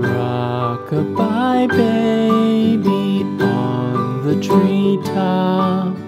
Rockabye baby on the treetop.